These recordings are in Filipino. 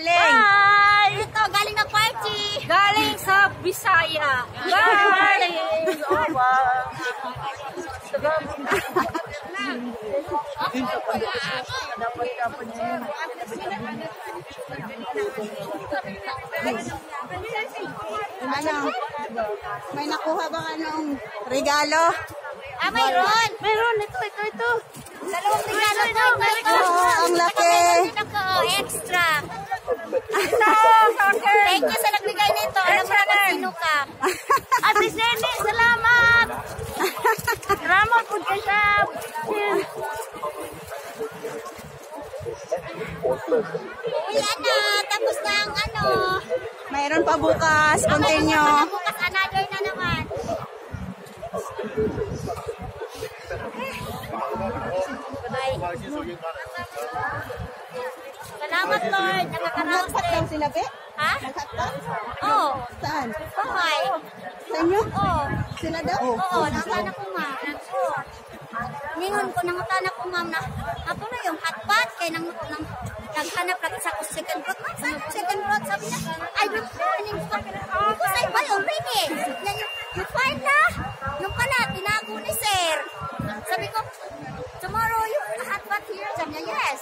Galing. Hi! Ito, galing ng party. Galing sa Bisaya. Oh, wow. Ano? May nakuha ba ka nung regalo? Ah, mayroon. Meron, ito, ito, ito. Dalawang regalo ito. Oo, ang laki. Extra. Soccer. Thank you sa nagbigay nito. Alam mo na kung sino ka. Ate Jenny, salamat. Salamat po ka siya. Uwi na. Tapos na ang ano. Mayroon pa bukas. Ah, mayroon Continue. pa Bukas another na naman. Salamat Lord. Nakakaraos daw din. sila, be? Ha? Naghat ka? Oo. Saan? Bahay. Sa inyo? Oo. Sila daw? Oo, nanganak ko ma'am. Oo. Ningon ko, nanganak ko ma'am na, ako na yung hotpot, kaya nang, nang, naghanap lang isa ko second plot. Ma'am, saan yung second plot? Sabi niya, I don't know. Ningon ko, because I buy already. Na, you, you find na? Nung pala, tinago ni sir. Sabi ko, tomorrow you hotpot here? Sabi niya, yes.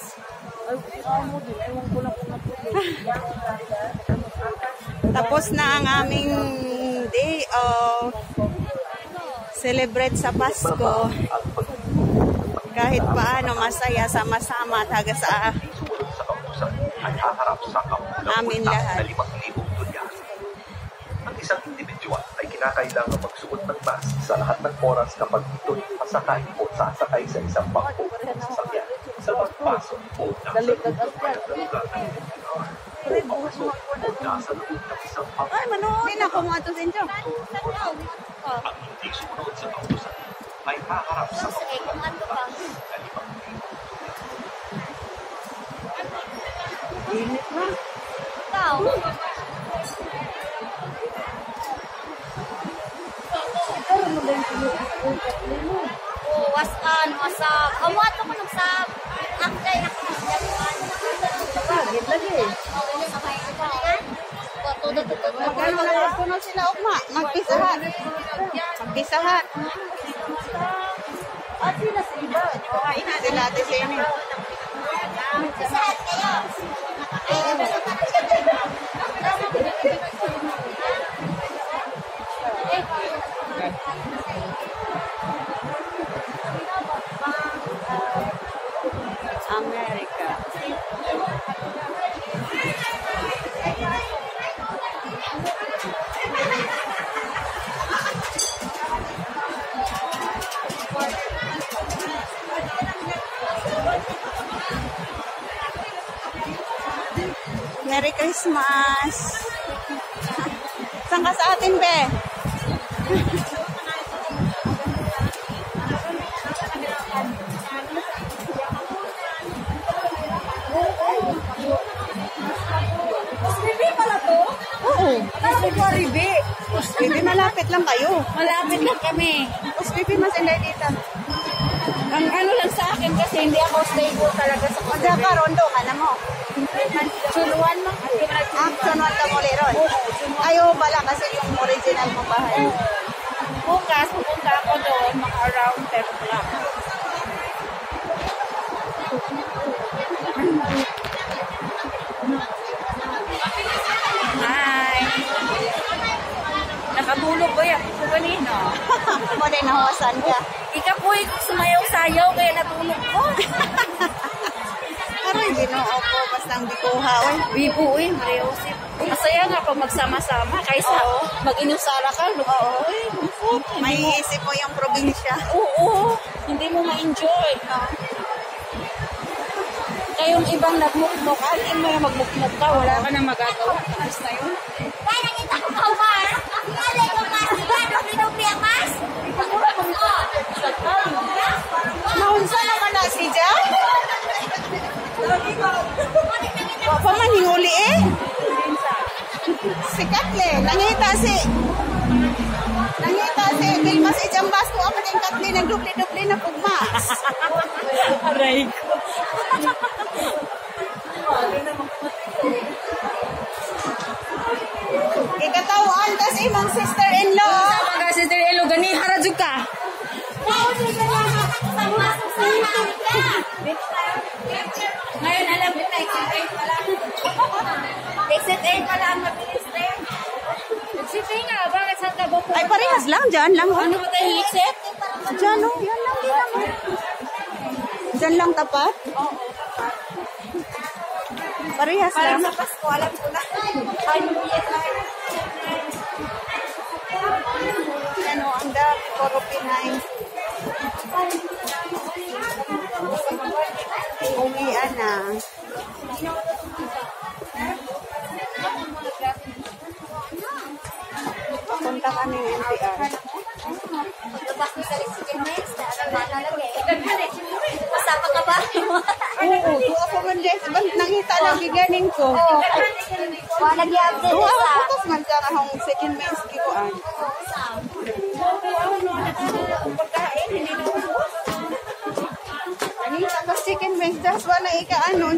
Tapos na ang aming day of celebrate sa Pasko. Kahit paano masaya sama-sama taga sa Amin lahat. Ang isang individual ay kinakailangan magsuot ng mask sa lahat ng oras kapag ito'y pasakay o sasakay sa isang bangko sa pagpasok o nasa loob ng. Ay, manood. Hindi na kumato sa inyo. Ang hindi sumunod sa kautusan ay haharap sa kung ano pa. na libong Ikaw. Oh, was on, was up. Amuat ko nung sa aktay na ko. Bakit lagi? Magkano na puno sila ugma? Magpisahat. At sila sa iba. Sila ate sa inyo. Saan kayo? Merry Christmas! Saan ka sa atin, be? Bibi, malapit lang kayo. Malapit lang kami. Tapos, mas inday dito. Ang ano lang sa akin kasi hindi ako stable talaga sa Magda ka, rondo ka na mo. Suluan mo. Action wala mo ron. Ayaw pala kasi yung original mong bahay. Bukas, pupunta ako doon mga around 10 o'clock. Nakatulog ko yan ko kanina. Mo din nahawasan ka. Ika po sumayaw-sayaw kaya natulog ko. Aroy, ginoo ko, basta ang bikuha. Bibo eh, Mariosip. Masaya nga pag magsama-sama kaysa mag-inusara ka. Oo. May isip mo yung probinsya. Oo, hindi mo ma-enjoy. Kayong ibang nagmukmuk, alin mo yung magmukmuk ka, wala ka na magagawa. Tapos na yun. katli. Nangita si Nangita si Big Mas Ijambas ko apa din katli ng dupli-dupli na pugmas. Aray ko. Ikatawan tas sister-in-law. Sama ka sister-in-law gani harajug ka. Ngayon alam ko na exit 8 pala. Exit 8 pala ang mabilis. Na yun. Exit 8 nga, bakit saan ka ba Ay, parehas lang. Diyan lang. Oh. Ano ba tayo exit? Diyan, oh. Yan lang din naman. Diyan lang tapat? Parehas lang. Parang sa Pasko, alam ko na. Ay, yes, lang. Ano, ang dami. Puro Pinay. Uwian na. Punta kami ng NPR. Paglabas mo sa chicken mix, nalalagay. Basta pa ka ba? Oo, duwa ko man des. Bang nakita lang giganin ko. Wala gi-update Duwa sa. ko tapos man sa akong second men's gikuan. Nakita ko second men's das wala ikaanon.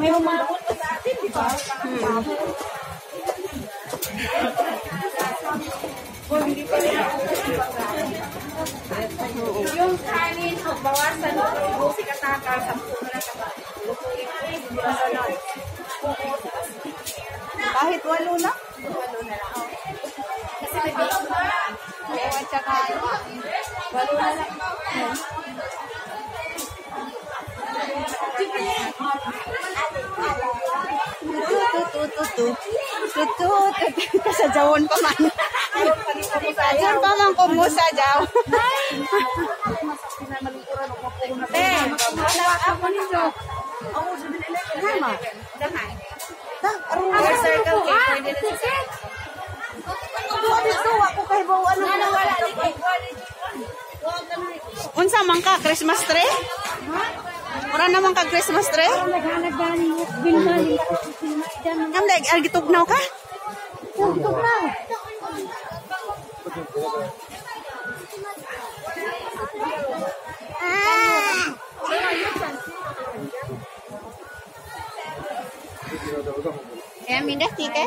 May umabot pa sa atin, di ba? Yung kanin, bawasan mo, ubusin ka takal, sampu na lang ka Kahit walo na. Kasi may base na. Oo, at saka Walo na lang. Tututututu. Tututut. Kasadjawon pa man. Kasadjawon pa man ko mo sa jaw. Eh, wala ako nito. Tama. Our circle K, pwede na sa set. Duwa dito ako kay bawo ano. Ano, wala di kay Unsa man ka Christmas tree? Mura naman ka Christmas tree? Naghanap gani, binali ako sa sima. Diyan, Ngam dai ar gitugnaw ka? tugtog na. Eh minda tike.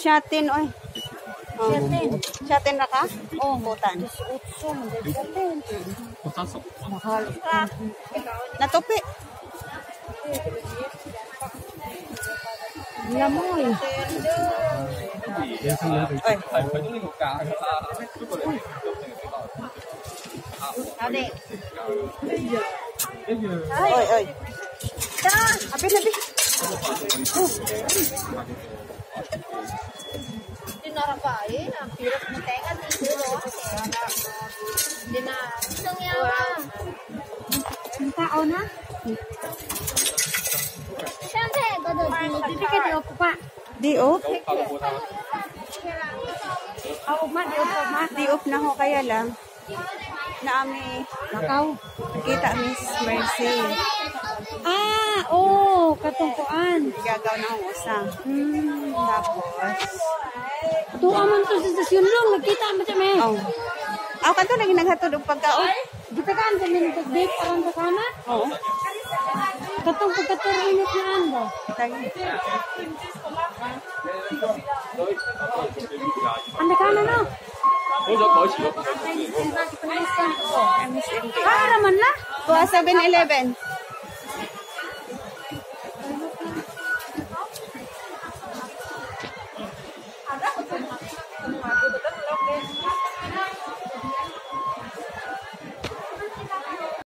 Shatin oy. Shatin raka? Oo, oh. Mahal. Natupi. Lamoy. Ay. Ade. Ay, ay. Ta, apit, apit. Oh. Eh. Ang pirot mo tenga dito. Hindi na. Itong yawa. Ang tao na? Siyempre, gado. Hindi ka di opo pa. Di off. Ako ma, di opo ma. Di off na ho kaya lang. Na ami Nakaw. kita Miss Mercy. Ah, oh, katungkuan. Gagaw na ang usang. Hmm. Tapos, Tu aman tu sesasiun kita macam. Kan kan? Oh. Aku kan lagi nang hatu dong pagkao. Kan kami untuk date orang ke sana. Oh. Katong pagkator init. Anda kana no? Para man lah. Tuwa 7-Eleven.